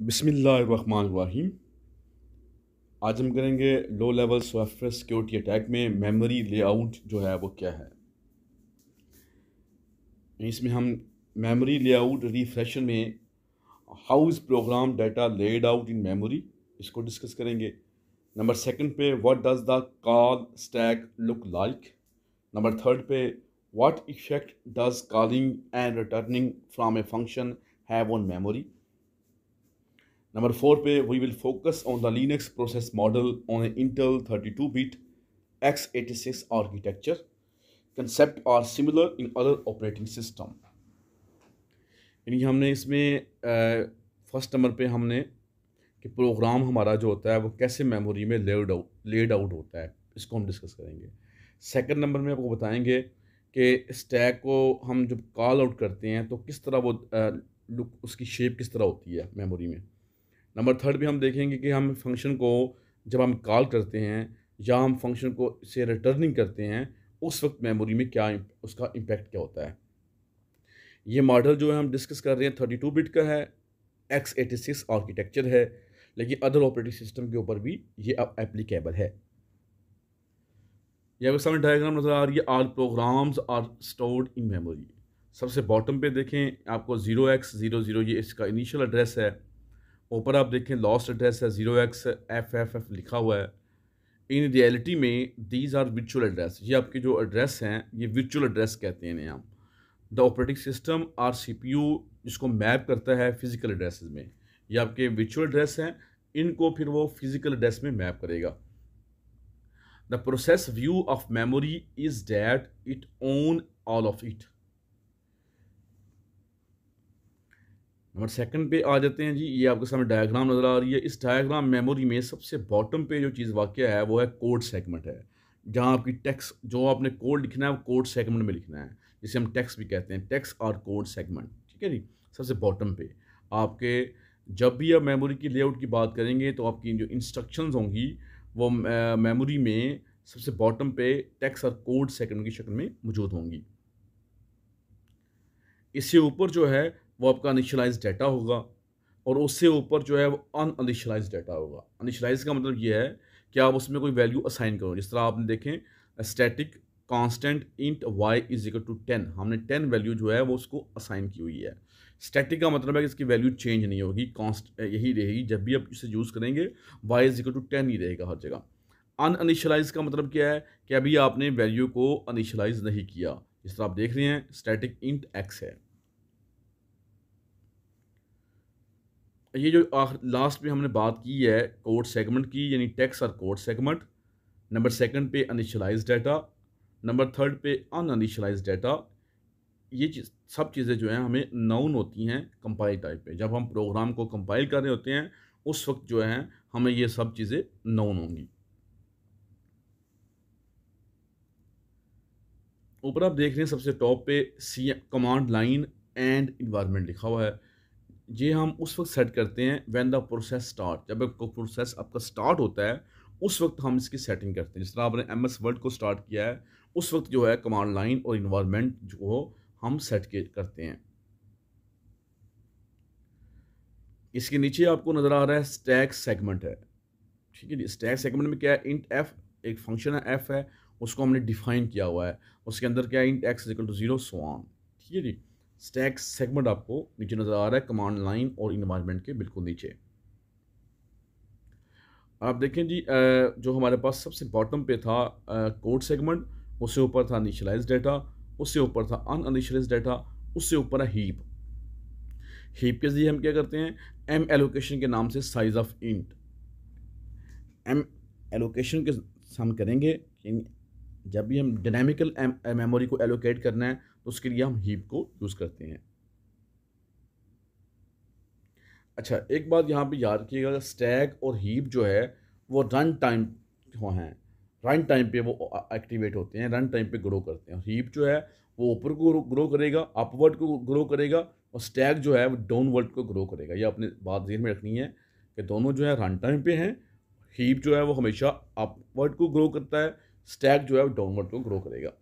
बिसमीम आज हम करेंगे low level software security attack में मेमोरी लेआउट जो है वो क्या है। इसमें हम मेमोरी लेआउट रिफ्रेशन में how is program data laid out in memory इसको डिस्कस करेंगे। नंबर सेकंड पे what does the call stack look like number third पे what effect does calling and returning from a function have on memory Number four पे we will we will focus on the Linux process model on an Intel 32-bit x86 architecture. Concept are similar in other operating system. यानी हमने इसमें first number पे हमने कि programme हमारा जो होता है, वो कैसे मेमोरी में लेड आउट लेड आउट होता है, इसको हम डिस्कस करेंगे सेकंड नंबर में आपको बताएँगे कि स्टैक को हम जब कॉल आउट करते हैं तो किस तरह वो लुक उसकी शेप किस तरह होती है मेमोरी में नंबर थर्ड भी हम देखेंगे कि हम फ़ंक्शन को जब हम कॉल करते हैं या हम फ़ंक्शन को से रिटर्निंग करते हैं, उस वक्त मेमोरी में क्या उसका इम्पेक्ट क्या होता है? ये मॉडल जो है हम डिस्कस कर रहे हैं, थर्टी टू बिट का है, एक्स एटी सिक्स आर्किटेक्चर है, लेकिन अदर ऑपरेटिंग सिस्टम के ऊपर भी ये अब एप्लीकेबल है। यह सामने डायग्राम नज़र आ रही है all programs are stored in memory सबसे बॉटम पे देखें, आपको ज़ीरो एक्स ज़ीरो ज़ीरो ये इसका इनिशियल एड्रेस है। ऊपर आप देखें लॉस्ट एड्रेस है zero x F F F लिखा हुआ है। इन रियलिटी में दीज आर विचुअल एड्रेस ये आपके जो एड्रेस हैं, ये विचुअल एड्रेस कहते हैं इन्हें हम। The operating system or C P U जिसको मैप करता है फ़िज़िकल एड्रेस में। ये आपके विचुअल एड्रेस हैं, इनको फिर वो फ़िज़िकल एड्रेस में मैप करेगा। The process view of memory is that it own all of it number second पे आ जाते हैं जी। ये आपके सामने डायग्राम नज़र आ रही है। इस डायग्राम मेमोरी में सबसे बॉटम पे जो चीज़ वाक़ है, वो है कोड सेगमेंट है। जहाँ आपकी टेक्स जो आपने कोड लिखना है, वो कोड सेगमेंट में लिखना है, जिसे हम टेक्स भी कहते हैं। टेक्स और कोड सेगमेंट ठीक है जी? सबसे बॉटम पे। आपके जब भी आप मेमोरी की लेआउट की बात करेंगे तो आपकी जो इंस्ट्रक्शंस होंगी, वो मेमोरी में सबसे बॉटम पे टेक्स और कोड सेगमेंट की शक्ल में मौजूद होंगी। इससे ऊपर जो है वो आपका अनिशलाइज डाटा होगा और उससे ऊपर जो है वो अनअनिशलाइज डाटा होगा। अनिशलाइज का मतलब ये है कि आप उसमें कोई वैल्यू असाइन करो। जिस तरह आपने देखें static constant int y is equal to ten हमने टेन वैल्यू जो है वो उसको असाइन की हुई है। स्टैटिक का मतलब है कि इसकी वैल्यू चेंज नहीं होगी। कॉन्स्ट यही रहेगी। जब भी आप इसे यूज़ करेंगे y is equal to ten ही रहेगा हर जगह। अनअनिशलाइज का मतलब क्या है कि अभी आपने वैल्यू को अनिशलाइज नहीं किया। जिस तरह आप देख रहे हैं स्टैटिक इंट एक्स है। ये जो लास्ट में हमने बात की है कोड सेगमेंट की, यानी टेक्स और कोड सेगमेंट नंबर सेकंड पे अनिशलाइज डाटा नंबर थर्ड पे अनअनिशलाइज डाटा ये चीज़, सब चीज़ें जो हैं हमें नाउन होती हैं कंपाइल टाइप पे। जब हम प्रोग्राम को कंपाइल कर रहे होते हैं, उस वक्त जो है हमें ये सब चीज़ें नाउन होंगी। ऊपर आप देख रहे हैं सबसे टॉप पे C command line and environment लिखा हुआ है। ये हम उस वक्त सेट करते हैं व्हेन द प्रोसेस स्टार्ट जब आपको प्रोसेस आपका स्टार्ट होता है, उस वक्त हम इसकी सेटिंग करते हैं। जिस तरह आपने एम एस वर्ड को स्टार्ट किया है, उस वक्त जो है कमांड लाइन और इन्वायरमेंट जो हम सेट करते हैं। इसके नीचे आपको नज़र आ रहा है स्टैक सेगमेंट है। ठीक है जी स्टैक सेगमेंट में क्या है? इंट एफ़ एक फ़ंक्शन है एफ़ है, उसको हमने डिफाइन किया हुआ है। उसके अंदर क्या है? Int x equal to zero so on ठीक है जी? स्टैक सेगमेंट आपको नीचे नज़र आ रहा है कमांड लाइन और इन्वायरमेंट के बिल्कुल नीचे। आप देखें जी जो हमारे पास सबसे बॉटम पे था कोड सेगमेंट उससे ऊपर था इनिशलाइज डाटा उससे ऊपर था अन अनिशलाइज डाटा उससे ऊपर है हीप हीप के ज़रिए हम क्या करते हैं? एम एलोकेशन के नाम से size of int M allocation के हम करेंगे जब भी हम डायनामिकल मेमोरी को एलोकेट करना है तो उसके लिए हम हीप को यूज़ करते हैं। अच्छा एक बात यहाँ पे याद रखिएगा स्टैग और हीप जो है, वो रन टाइम हो हैं। रन टाइम पे वो एक्टिवेट होते हैं रन टाइम पे ग्रो करते हैं। हीप जो है, वो ऊपर को ग्रो करेगा अपवर्ड को ग्रो करेगा और स्टैग जो है, वो डाउनवर्ड को ग्रो करेगा। ये अपने बात जेन में रखनी है कि दोनों जो है रन टाइम पे हैं। हीप जो है, वो हमेशा अपवर्ड को ग्रो करता है स्टैग जो है वो डाउनवर्ड को ग्रो करेगा।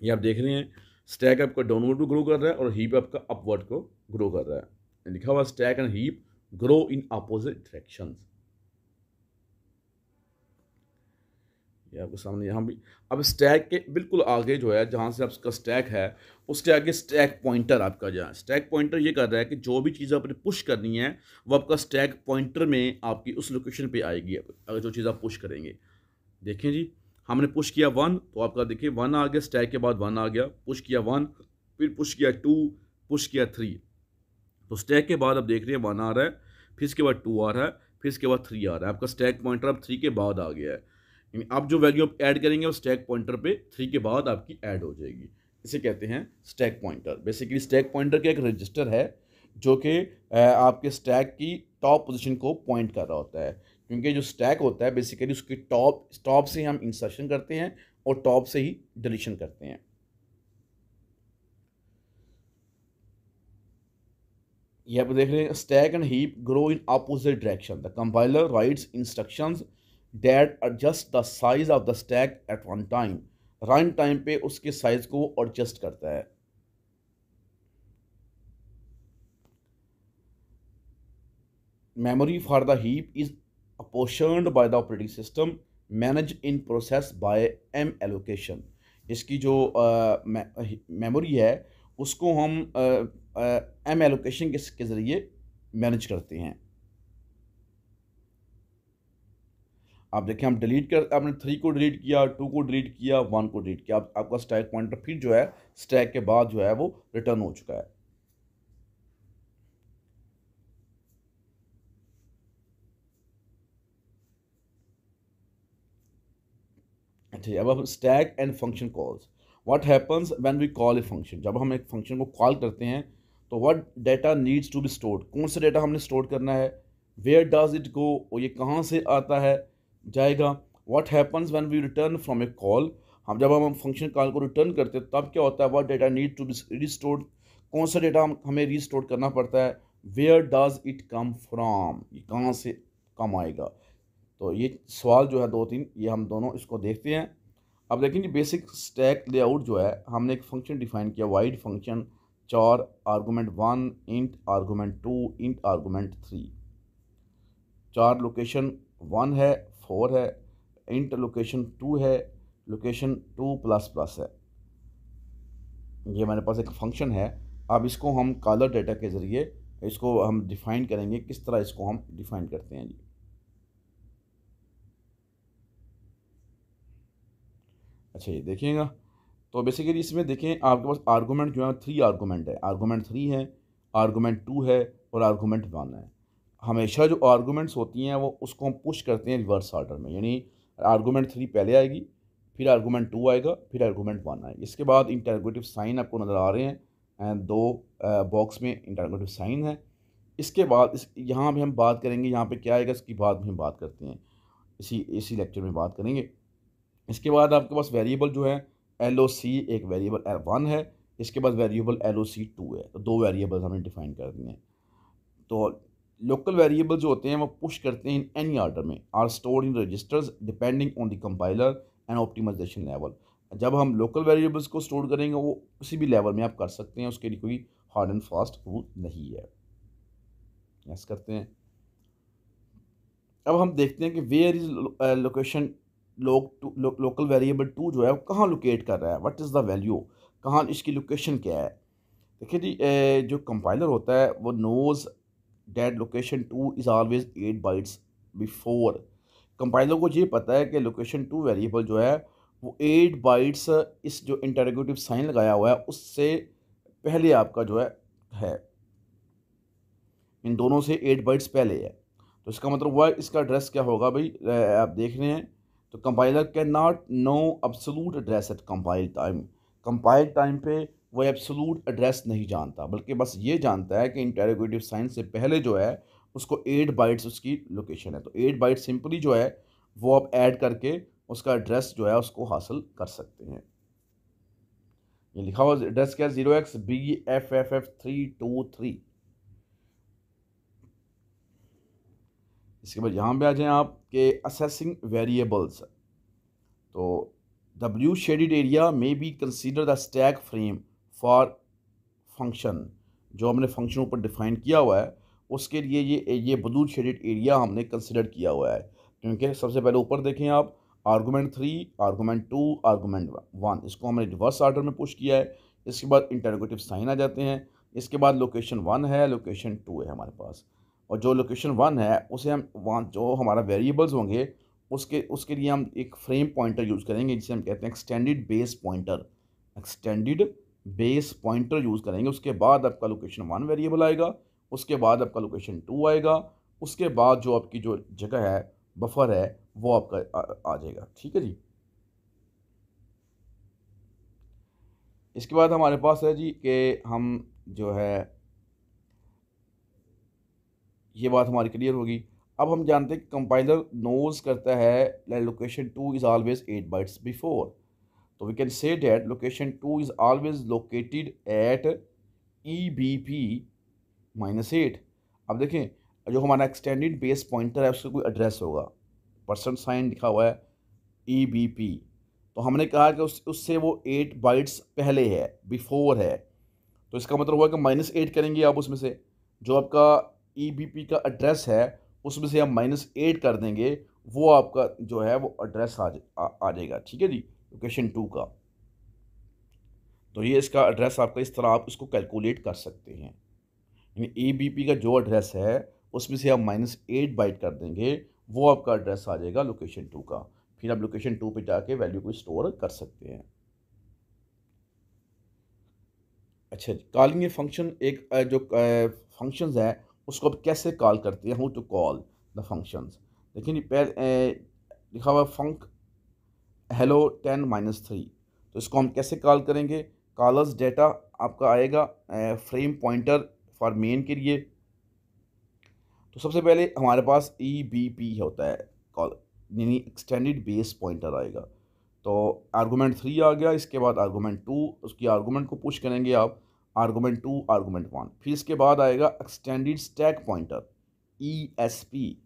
ये आप देख रहे हैं स्टैक आपका डाउनवर्ड को ग्रो कर रहा है और हीप आपका अपवर्ड को ग्रो कर रहा है। लिखा हुआ stack and heap grow in opposite directions ये आपके सामने यहाँ भी, अब स्टैक के बिल्कुल आगे जो है, जहाँ से आपका स्टैक है, उसके आगे स्टैक पॉइंटर आपका जो है। स्टैक पॉइंटर ये कर रहा है कि जो भी चीज़ आपने पुश करनी है, वो आपका स्टैक पॉइंटर में आपकी उस लोकेशन पे आएगी। अगर जो चीज़ आप पुश करेंगे। देखें जी, हमने पुश किया वन तो आपका देखिए वन आ गया स्टैक के बाद वन आ गया पुश किया वन फिर पुश किया टू पुश किया थ्री तो स्टैक के बाद आप देख रहे हैं वन आ रहा है, फिर इसके बाद टू आ रहा है, फिर इसके बाद थ्री आ रहा है। आपका स्टैक पॉइंटर अब थ्री के बाद आ गया है। यानी अब जो वैल्यू आप ऐड करेंगे, वो स्टैक पॉइंटर पे थ्री के बाद आपकी ऐड हो जाएगी। इसे कहते हैं stack pointer basically stack pointer का एक रजिस्टर है, जो कि आपके स्टैक की टॉप पोजीशन को पॉइंट कर रहा होता है। क्योंकि जो स्टैक होता है बेसिकली उसकी टॉप टॉप से हम इंसर्शन करते हैं और टॉप से ही डिलीशन करते हैं। ये आप देख रहे हैं stack and heap grow in opposite direction the compiler writes instructions that adjust the size of the stack at one time run time पे उसके साइज़ को एडजस्ट करता है। Memory for the heap is apportioned by the operating system manage in process by m allocation. इसकी जो memory है उसको हम एम एलोकेशन के, के ज़रिए मैनेज करते हैं। आप देखें हम डिलीट कर आपने थ्री को डिलीट किया टू को डिलीट किया वन को डिलीट किया। आप, आपका स्टैक पॉइंटर फिर जो है स्टैक के बाद जो है वो रिटर्न हो चुका है। अच्छा अब अब stack and function calls what happens when we call a function जब हम एक फ़ंक्शन को कॉल करते हैं तो what data needs to be stored कौन सा डेटा हमने स्टोर करना है? वेयर डज इट गो और ये कहाँ से आता है? जाएगा. What happens when we return from a call हम जब हम फ़ंक्शन कॉल को रिटर्न करते हैं, तब क्या होता है? What data need to be restored कौन सा डेटा हम, हमें रिस्टोर करना पड़ता है? Where does it come from ये कहाँ से, कम आएगा. तो ये सवाल जो है दो तीन, ये हम दोनों इसको देखते हैं। अब लेकिन ये बेसिक स्टैक लेआउट जो है, हमने एक फ़ंक्शन डिफाइन किया void function char argument one int argument two int argument three char location one है फोर है इंट लोकेशन टू है लोकेशन टू प्लस प्लस है। ये मेरे पास एक फ़ंक्शन है। अब इसको हम कॉलर डेटा के ज़रिए, इसको हम डिफ़ाइन करेंगे, किस तरह इसको हम डिफ़ाइन करते हैं जी। अच्छा ये देखिएगा। तो बेसिकली इसमें देखें, आपके पास आर्गूमेंट जो है थ्री आर्गूमेंट है। आर्गूमेंट थ्री है आर्गूमेंट टू है और आर्गूमेंट वन है। हमेशा जो आर्गूमेंट्स होती हैं, वो उसको हम पुश करते हैं रिवर्स आर्डर में। यानी आर्गूमेंट थ्री पहले आएगी, फिर आर्गूमेंट टू आएगा, फिर आर्गूमेंट वन आएगी। इसके बाद इंटरगेटिव साइन आपको नज़र आ रहे हैं दो बॉक्स में इंटरगेटिव साइन है। इसके बाद इस, यहाँ भी हम बात करेंगे, यहाँ पे क्या आएगा, इसकी बात भी हम बात करते हैं। इसी इसी लेक्चर में बात करेंगे। इसके बाद आपके पास वेरिएबल जो है एल ओ सी एक वेरिएबल वन है, इसके बाद variable L O C two है तो दो वेरिएबल्स हमें डिफाइन कर दिए हैं। तो लोकल वेरिएबल जो होते हैं, वो पुश करते हैं इन एनी ऑर्डर में are stored in registers depending on the compiler and optimization level जब हम लोकल वेरिएबल्स को स्टोर करेंगे, वो किसी भी लेवल में आप कर सकते हैं, उसके लिए कोई हार्ड एंड फास्ट रूल नहीं है। यस करते हैं। अब हम देखते हैं कि where is location loc local variable two जो है, वो कहाँ लोकेट कर रहा है? व्हाट इज़ द वैल्यू कहाँ इसकी लोकेशन क्या है? देखिए जी जो कंपाइलर होता है, वो knows that location two is always eight bytes before compiler को ये पता है कि लोकेशन टू वेरिएबल जो है, वो एट बाइट्स इस जो इंटरगेटिव साइन लगाया हुआ है, उससे पहले आपका जो है है। इन दोनों से एट बाइट्स पहले है। तो इसका मतलब हुआ, इसका एड्रेस क्या होगा भाई? आप देख रहे हैं तो compiler can not know absolute address at compile time compile time पे वो एब्सोलूट एड्रेस नहीं जानता, बल्कि बस ये जानता है कि इंटेरोगेटिव साइन से पहले जो है, उसको एट बाइट्स उसकी लोकेशन है। तो एट बाइट सिंपली जो है, वो आप ऐड करके उसका एड्रेस जो है, उसको हासिल कर सकते हैं। ये लिखा हुआ एड्रेस क्या zero x B F F F three two three इसके बाद यहाँ पे आ जाएँ आप के असेसिंग वेरिएबल्स तो the blue shaded area may be consider the stack frame for function जो हमने फ़ंक्शन ऊपर डिफाइन किया हुआ है, उसके लिए ये ये ब्लू शेडेड एरिया हमने कंसिडर किया हुआ है। क्योंकि सबसे पहले ऊपर देखें आप argument three argument two argument one इसको हमने रिवर्स ऑर्डर में पुश किया है। इसके बाद इंटरगेटिव साइन आ जाते हैं। इसके बाद लोकेशन वन है लोकेशन टू है हमारे पास। और जो लोकेशन वन है उसे हम वहाँ जो हमारा वेरिएबल्स होंगे उसके उसके लिए हम एक फ्रेम पॉइंटर यूज़ करेंगे जिसे हम कहते हैं extended base pointer extended base pointer use करेंगे उसके बाद आपका लोकेशन वन वेरिएबल आएगा उसके बाद आपका लोकेशन टू आएगा उसके बाद जो आपकी जो जगह है बफर है वो आपका आ, आ जाएगा। ठीक है जी? इसके बाद हमारे पास है जी कि हम जो है ये बात हमारी क्लियर होगी अब हम जानते हैं कि कंपाइलर नोज़ करता है location two is always eight bytes before तो we can say that location two is always located at E B P minus eight अब देखें, जो हमारा एक्सटेंडेड बेस पॉइंटर है, उसका कोई एड्रेस होगा। परसेंट साइन लिखा हुआ है ई बी पी तो हमने कहा कि उस, उससे वो एट बाइट्स पहले है बिफोर है। तो इसका मतलब हुआ कि माइनस एट करेंगे आप उसमें से। जो आपका ई पी का एड्रेस है उसमें से हम माइनस एट कर देंगे वो आपका जो है वो एड्रेस आ, आ, जाएगा ठीक है जी? लोकेशन टू का। तो ये इसका एड्रेस आपका इस तरह आप इसको कैलकुलेट कर सकते हैं। यानी ए बी पी का जो एड्रेस है उसमें से आप माइनस एट बाइट कर देंगे वो आपका एड्रेस आ जाएगा लोकेशन टू का। फिर आप लोकेशन टू पे जाके वैल्यू को स्टोर कर सकते हैं। अच्छा कॉलिंग ए फ़ंक्शन एक जो फ़ंक्शंस है उसको अब कैसे कॉल करते हैं? How to call the functions पहले लिखा हुआ func hello ten minus three तो इसको हम कैसे कॉल करेंगे? कॉलर्स डेटा आपका आएगा फ्रेम पॉइंटर फॉर मेन के लिए। तो सबसे पहले हमारे पास ई बी पी होता है, कॉल, यानी एक्सटेंडेड बेस पॉइंटर आएगा। तो आर्गूमेंट थ्री आ गया, इसके बाद आर्गूमेंट टू उसकी आर्गूमेंट को पुश करेंगे आप। Argument two, argument one. फिर इसके बाद आएगा extended stack pointer E S P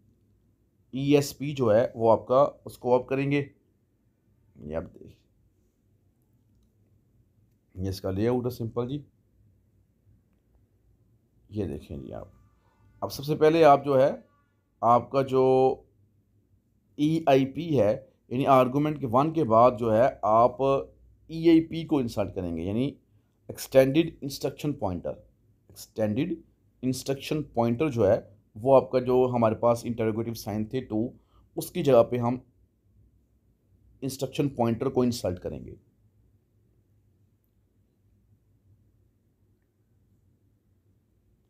E S P जो है, वो आपका उसको आप करेंगे। ये आप ये इसका लेआउट है सिंपल जी। ये देखें जी आप। अब सबसे पहले आप जो है, आपका जो ई आई पी है, यानी आर्गूमेंट के वन के बाद जो है, आप ई आई पी को इंसर्ट करेंगे, यानी extended instruction pointer extended instruction pointer जो है, वो आपका जो हमारे पास इंटरोगेटिव साइन थे टू उसकी जगह पे हम इंस्ट्रक्शन पॉइंटर को इंसर्ट करेंगे।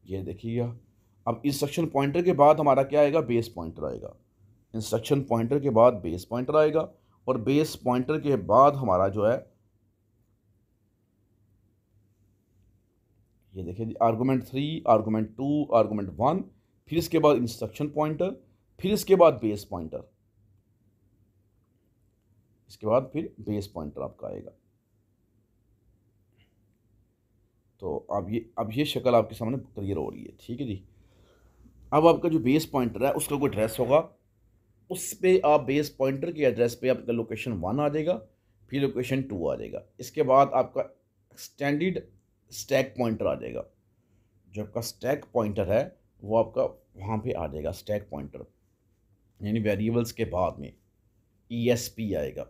ये देखिएगा अब इंस्ट्रक्शन पॉइंटर के बाद हमारा क्या आएगा? बेस पॉइंटर आएगा। इंस्ट्रक्शन पॉइंटर के बाद बेस पॉइंटर आएगा और बेस पॉइंटर के बाद हमारा जो है ये देखिए जी argument three argument two argument one फिर इसके बाद इंस्ट्रक्शन पॉइंटर फिर इसके बाद बेस पॉइंटर इसके बाद फिर बेस पॉइंटर आपका आएगा। तो अब ये अब ये शक्ल आपके सामने क्लियर हो रही है, ठीक है जी? अब आपका जो बेस पॉइंटर है, उसका कोई एड्रेस होगा, उस पर आप बेस पॉइंटर के एड्रेस पे आपका लोकेशन वन आ जाएगा, फिर लोकेशन टू आ जाएगा। इसके बाद आपका एक्सटेंडेड स्टैक पॉइंटर आ जाएगा। जो आपका स्टैक पॉइंटर है, वो आपका वहाँ पे आ जाएगा स्टैक पॉइंटर यानी वेरिएबल्स के बाद में ई एस पी आएगा।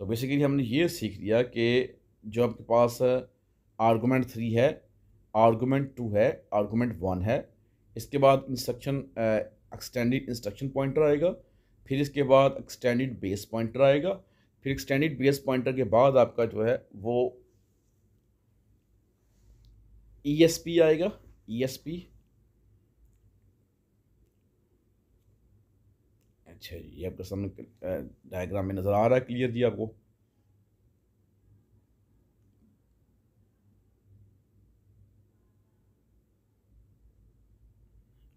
तो बेसिकली हमने ये सीख लिया कि जो आपके पास आर्गूमेंट थ्री है आर्गूमेंट टू है आर्गूमेंट वन है, इसके बाद इंस्ट्रक्शन एक्सटेंडेड इंस्ट्रक्शन पॉइंटर आएगा, फिर इसके बाद एक्सटेंडेड बेस पॉइंटर आएगा फिर एक्सटेंडेड बेस पॉइंटर के बाद आपका जो है, वो ई एस पी आएगा। ई एस पी अच्छा ये आपके सामने डायग्राम में नज़र आ रहा है क्लियर जी आपको?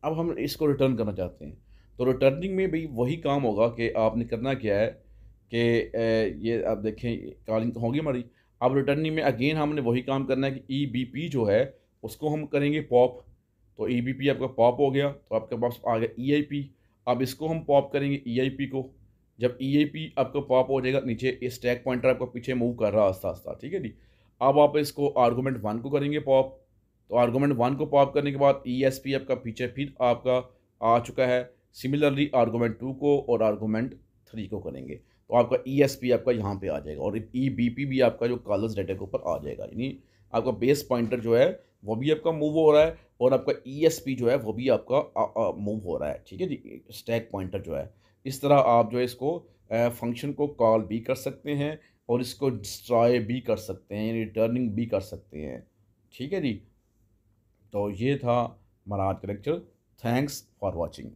अब हम इसको रिटर्न करना चाहते हैं। तो रिटर्निंग में भी वही काम होगा कि आपने करना क्या है कि ये आप देखें कॉलिंग तो होगी हमारी अब रिटर्निंग में अगेन हमने वही काम करना है कि ई बी पी जो है, उसको हम करेंगे पॉप। तो ई बी पी आपका पॉप हो गया तो आपके पास आ गया ई आई पी अब इसको हम पॉप करेंगे ई आई पी को। जब ई आई पी आपका पॉप हो जाएगा, नीचे इस स्टैक पॉइंटर आपका पीछे मूव कर रहा आस्ता आस्ता ठीक है जी? अब आप इसको आर्गूमेंट वन को करेंगे पॉप। तो आर्गूमेंट वन को पॉप करने के बाद ई एस पी आपका पीछे फिर आपका आ चुका है। सिमिलरली आर्गूमेंट टू को और आर्गूमेंट थ्री को करेंगे। तो आपका ई एस पी आपका यहाँ पे आ जाएगा और ई बी पी भी आपका जो कॉलर्स डेटा के ऊपर आ जाएगा। यानी आपका बेस पॉइंटर जो है, वो भी आपका मूव हो रहा है और आपका ई एस पी जो है, वो भी आपका मूव हो रहा है। ठीक है जी? स्टैक पॉइंटर जो है। इस तरह आप जो है इसको फ़ंक्शन को कॉल भी कर सकते हैं और इसको डिस्ट्रॉय भी कर सकते हैं रिटर्निंग भी कर सकते हैं। ठीक है जी? तो ये था हमारा आज का लेक्चर थैंक्स फॉर वॉचिंग